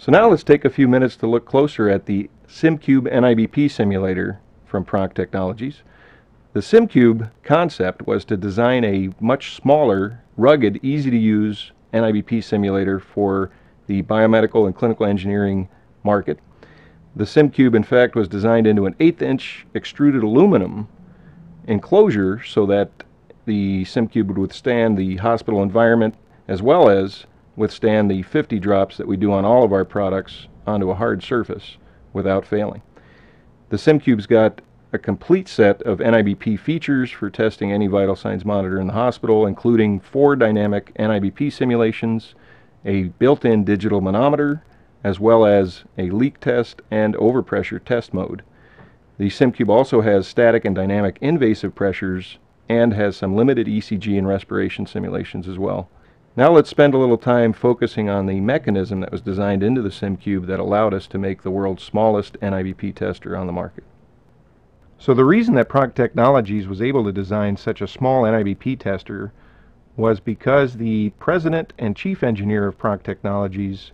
So now let's take a few minutes to look closer at the SimCube NIBP simulator from Pronk Technologies. The SimCube concept was to design a much smaller, rugged, easy to use NIBP simulator for the biomedical and clinical engineering market. The SimCube in fact was designed into an eighth inch extruded aluminum enclosure so that the SimCube would withstand the hospital environment as well as withstand the 50 drops that we do on all of our products onto a hard surface without failing. The SimCube's got a complete set of NIBP features for testing any vital signs monitor in the hospital, including four dynamic NIBP simulations, a built-in digital manometer, as well as a leak test and overpressure test mode. The SimCube also has static and dynamic invasive pressures and has some limited ECG and respiration simulations as well. Now let's spend a little time focusing on the mechanism that was designed into the SimCube that allowed us to make the world's smallest NIBP tester on the market. So the reason that Pronk Technologies was able to design such a small NIBP tester was because the president and chief engineer of Pronk Technologies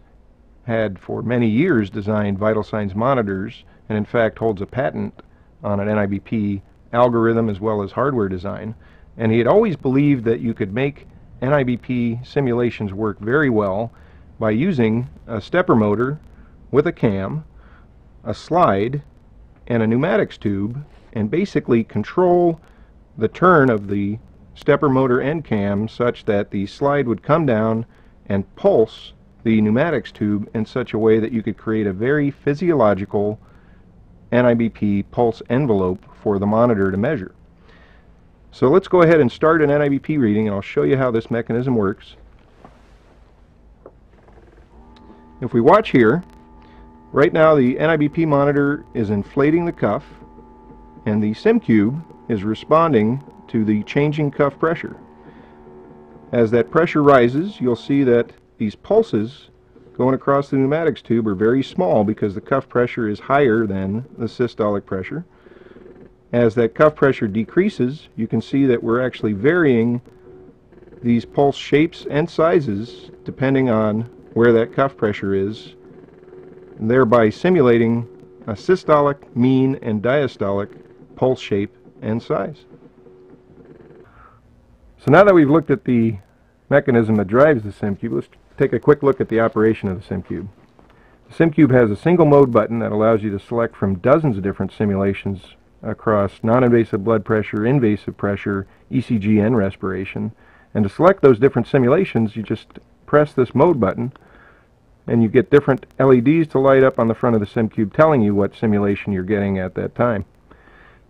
had for many years designed vital signs monitors and in fact holds a patent on an NIBP algorithm as well as hardware design and he had always believed that you could make NIBP simulations work very well by using a stepper motor with a cam, a slide, and a pneumatics tube and basically control the turn of the stepper motor and cam such that the slide would come down and pulse the pneumatics tube in such a way that you could create a very physiological NIBP pulse envelope for the monitor to measure. So let's go ahead and start an NIBP reading and I'll show you how this mechanism works. If we watch here, right now the NIBP monitor is inflating the cuff and the SimCube is responding to the changing cuff pressure. As that pressure rises, you'll see that these pulses going across the pneumatics tube are very small because the cuff pressure is higher than the systolic pressure. As that cuff pressure decreases, you can see that we're actually varying these pulse shapes and sizes depending on where that cuff pressure is, thereby simulating a systolic, mean, and diastolic pulse shape and size. So now that we've looked at the mechanism that drives the SimCube, let's take a quick look at the operation of the SimCube. The SimCube has a single mode button that allows you to select from dozens of different simulations across non-invasive blood pressure, invasive pressure, ECG, and respiration. And to select those different simulations, you just press this mode button and you get different LEDs to light up on the front of the SimCube telling you what simulation you're getting at that time.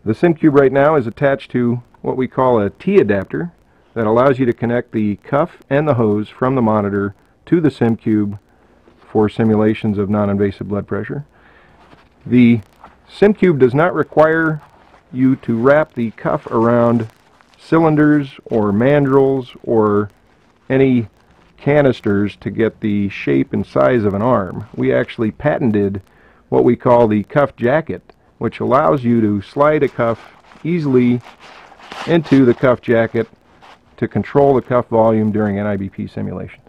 The SimCube right now is attached to what we call a T-adapter that allows you to connect the cuff and the hose from the monitor to the SimCube for simulations of non-invasive blood pressure. The SimCube does not require you to wrap the cuff around cylinders or mandrels or any canisters to get the shape and size of an arm. We actually patented what we call the cuff jacket, which allows you to slide a cuff easily into the cuff jacket to control the cuff volume during NIBP simulations.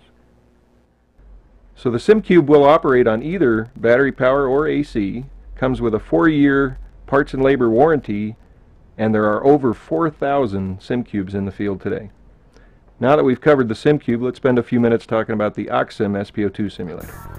So the SimCube will operate on either battery power or AC comes with a four-year parts and labor warranty, and there are over 4,000 SimCubes in the field today. Now that we've covered the SimCube, let's spend a few minutes talking about the OXSIM SpO2 simulator.